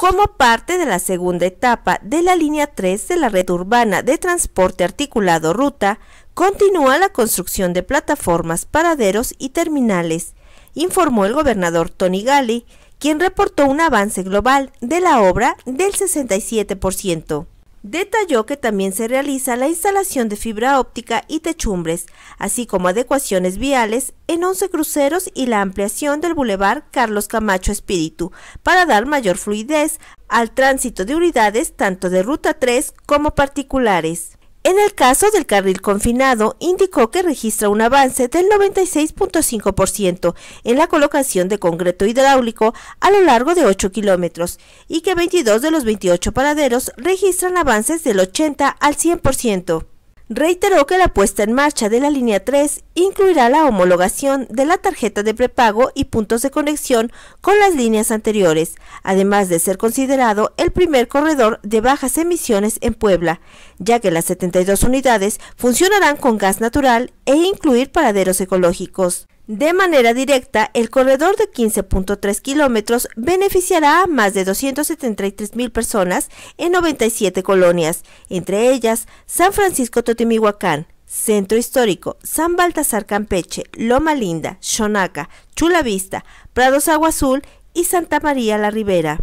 Como parte de la segunda etapa de la línea 3 de la red urbana de transporte articulado Ruta, continúa la construcción de plataformas, paraderos y terminales, informó el gobernador Tony Gali, quien reportó un avance global de la obra del 67%. Detalló que también se realiza la instalación de fibra óptica y techumbres, así como adecuaciones viales en 11 cruceros y la ampliación del bulevar Carlos Camacho Espíritu para dar mayor fluidez al tránsito de unidades tanto de Ruta 3 como particulares. En el caso del carril confinado, indicó que registra un avance del 96.5% en la colocación de concreto hidráulico a lo largo de 8 kilómetros y que 22 de los 28 paraderos registran avances del 80 al 100% reiteró que la puesta en marcha de la línea 3 incluirá la homologación de la tarjeta de prepago y puntos de conexión con las líneas anteriores, además de ser considerado el primer corredor de bajas emisiones en Puebla, ya que las 72 unidades funcionarán con gas natural e incluir paraderos ecológicos. De manera directa, el corredor de 15.3 kilómetros beneficiará a más de 273 mil personas en 97 colonias, entre ellas San Francisco Totimihuacán, Centro Histórico, San Baltasar Campeche, Loma Linda, Xonaca, Chula Vista, Prados Agua Azul y Santa María la Ribera.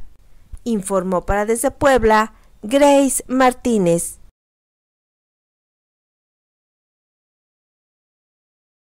Informó para desde Puebla Grace Martínez.